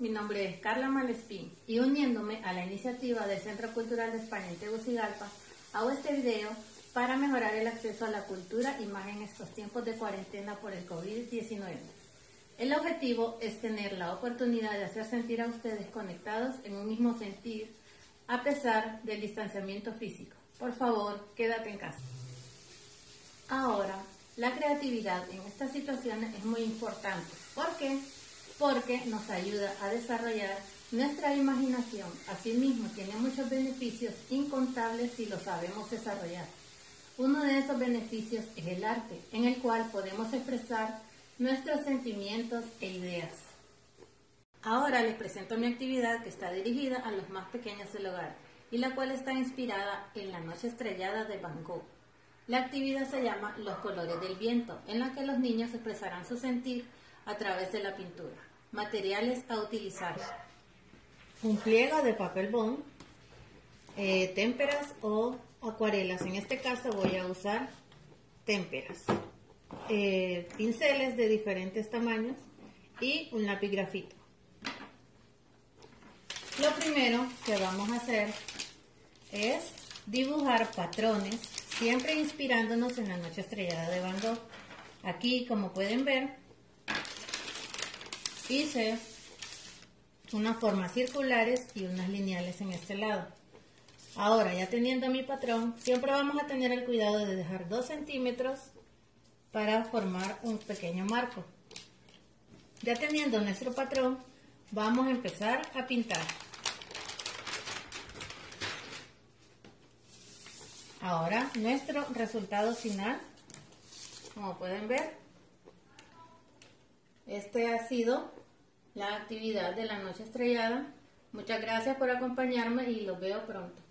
mi nombre es Carla Malespín y uniéndome a la iniciativa del Centro Cultural de España en Tegucigalpa, hago este video para mejorar el acceso a la cultura y más en estos tiempos de cuarentena por el COVID-19. El objetivo es tener la oportunidad de hacer sentir a ustedes conectados en un mismo sentir a pesar del distanciamiento físico. Por favor, quédate en casa. Ahora, la creatividad en estas situaciones es muy importante. ¿Por qué? Porque nos ayuda a desarrollar nuestra imaginación. Asimismo, tiene muchos beneficios incontables si lo sabemos desarrollar. Uno de esos beneficios es el arte, en el cual podemos expresar nuestros sentimientos e ideas. Ahora les presento mi actividad que está dirigida a los más pequeños del hogar y la cual está inspirada en la noche estrellada de Van Gogh. La actividad se llama Los colores del viento, en la que los niños expresarán su sentir a través de la pintura. Materiales a utilizar. Un pliego de papel bond, eh, témperas o acuarelas. En este caso voy a usar témperas. Eh, pinceles de diferentes tamaños y un lápiz grafito. Lo primero que vamos a hacer es dibujar patrones siempre inspirándonos en la noche estrellada de Van Gogh. Aquí, como pueden ver, hice unas formas circulares y unas lineales en este lado. Ahora, ya teniendo mi patrón, siempre vamos a tener el cuidado de dejar 2 centímetros para formar un pequeño marco. Ya teniendo nuestro patrón, vamos a empezar a pintar. Ahora nuestro resultado final, como pueden ver, este ha sido la actividad de la noche estrellada. Muchas gracias por acompañarme y los veo pronto.